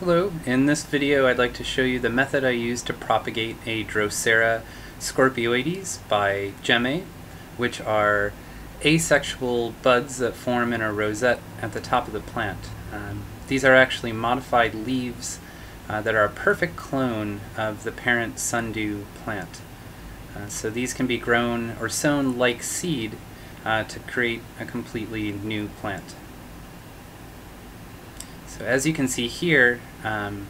Hello, in this video I'd like to show you the method I use to propagate a Drosera scorpioides by Gemmae, which are asexual buds that form in a rosette at the top of the plant. Um, these are actually modified leaves uh, that are a perfect clone of the parent sundew plant. Uh, so these can be grown or sown like seed uh, to create a completely new plant. So as you can see here, um,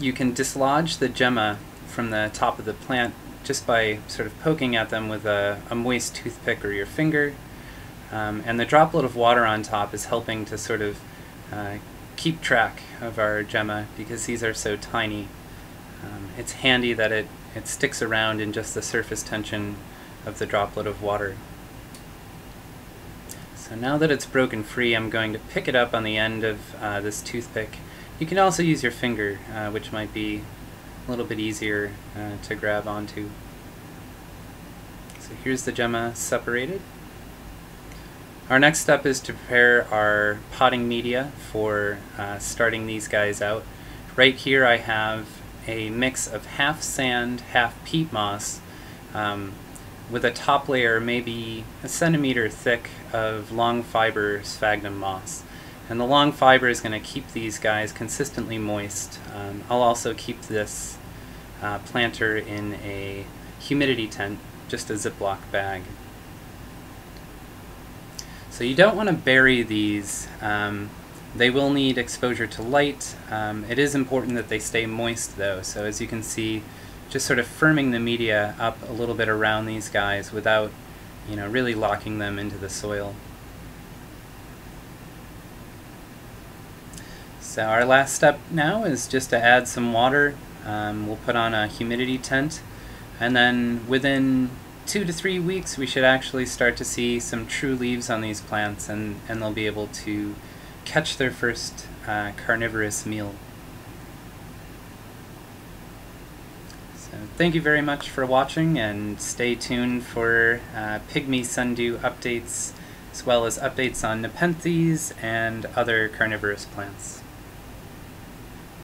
you can dislodge the gemma from the top of the plant just by sort of poking at them with a, a moist toothpick or your finger. Um, and the droplet of water on top is helping to sort of uh, keep track of our gemma because these are so tiny. Um, it's handy that it, it sticks around in just the surface tension of the droplet of water. So now that it's broken free, I'm going to pick it up on the end of uh, this toothpick. You can also use your finger, uh, which might be a little bit easier uh, to grab onto. So here's the gemma separated. Our next step is to prepare our potting media for uh, starting these guys out. Right here I have a mix of half sand, half peat moss, um, with a top layer maybe a centimeter thick of long fiber sphagnum moss. And the long fiber is going to keep these guys consistently moist. Um, I'll also keep this uh, planter in a humidity tent, just a Ziploc bag. So you don't want to bury these. Um, they will need exposure to light. Um, it is important that they stay moist though, so as you can see, just sort of firming the media up a little bit around these guys without, you know, really locking them into the soil. So our last step now is just to add some water. Um, we'll put on a humidity tent and then within two to three weeks we should actually start to see some true leaves on these plants and, and they'll be able to catch their first uh, carnivorous meal. So thank you very much for watching and stay tuned for uh, Pygmy Sundew updates as well as updates on Nepenthes and other carnivorous plants.